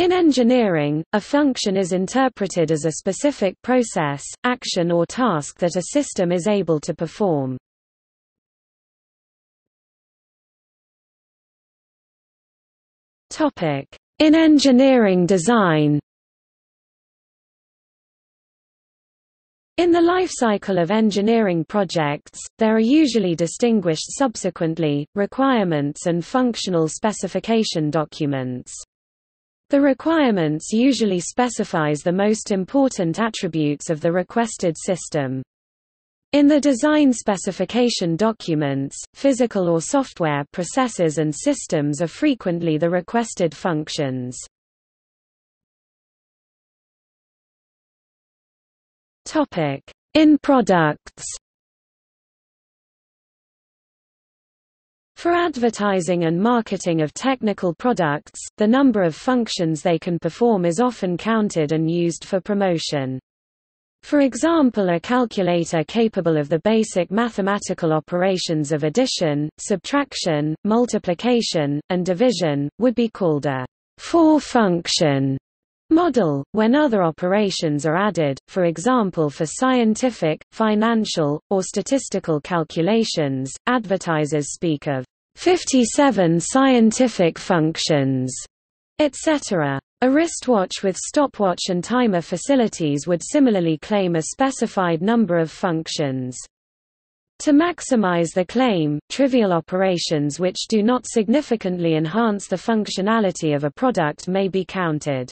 In engineering, a function is interpreted as a specific process, action or task that a system is able to perform. In engineering design In the lifecycle of engineering projects, there are usually distinguished subsequently, requirements and functional specification documents. The requirements usually specifies the most important attributes of the requested system. In the design specification documents, physical or software processes and systems are frequently the requested functions. In products For advertising and marketing of technical products, the number of functions they can perform is often counted and used for promotion. For example a calculator capable of the basic mathematical operations of addition, subtraction, multiplication, and division, would be called a four-function model, when other operations are added, for example for scientific, financial, or statistical calculations, advertisers speak of 57 scientific functions, etc. A wristwatch with stopwatch and timer facilities would similarly claim a specified number of functions. To maximize the claim, trivial operations which do not significantly enhance the functionality of a product may be counted.